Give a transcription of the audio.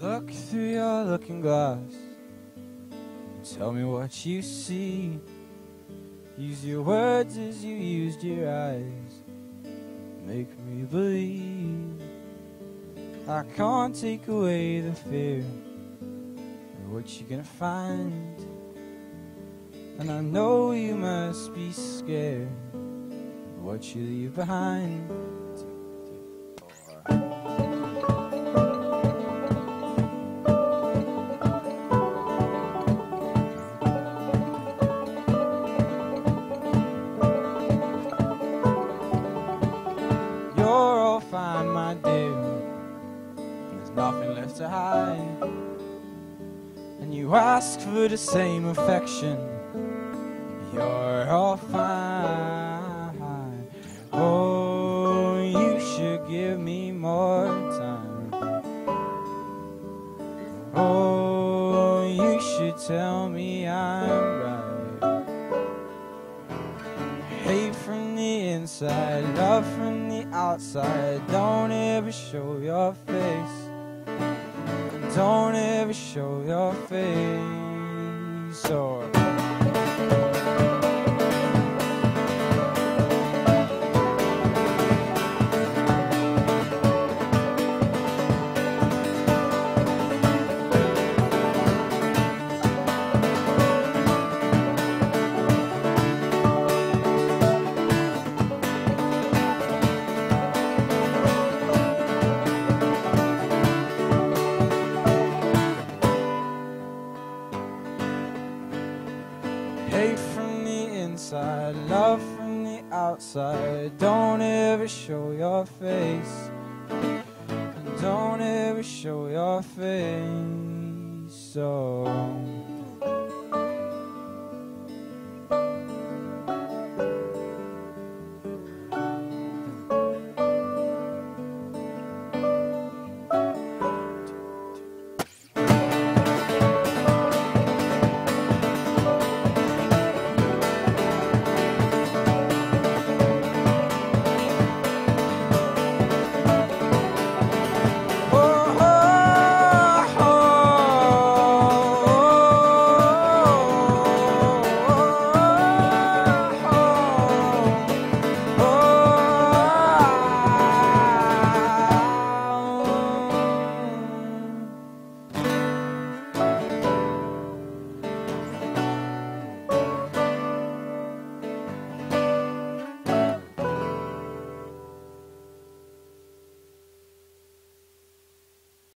Look through your looking glass. and Tell me what you see. Use your words as you used your eyes. Make me believe. I can't take away the fear of what you're gonna find. And I know you must be scared of what you leave behind. Fine, my dear. There's nothing left to hide. And you ask for the same affection. You're all fine. Oh, you should give me more time. Oh, you should tell me I'm right. Hate from the inside, love from the outside. Don't ever show your face. Don't ever show your face. Or hate from the inside, love from the outside. Don't ever show your face. Don't ever show your face. So.